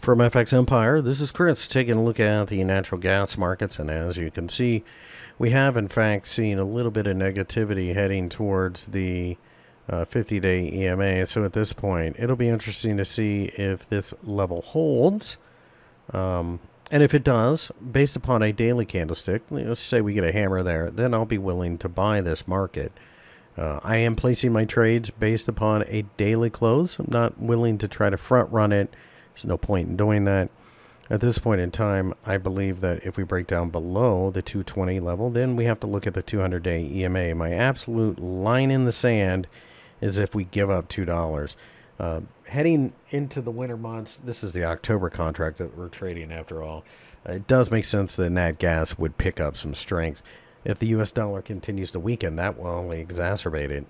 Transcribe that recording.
From FX Empire, this is Chris taking a look at the natural gas markets. And as you can see, we have in fact seen a little bit of negativity heading towards the 50 uh, day EMA. So at this point, it'll be interesting to see if this level holds. Um, and if it does, based upon a daily candlestick, let's say we get a hammer there, then I'll be willing to buy this market. Uh, I am placing my trades based upon a daily close. I'm not willing to try to front run it there's no point in doing that. At this point in time, I believe that if we break down below the 220 level, then we have to look at the 200 day EMA. My absolute line in the sand is if we give up $2. Uh, heading into the winter months, this is the October contract that we're trading after all. It does make sense that nat gas would pick up some strength. If the US dollar continues to weaken, that will only exacerbate it.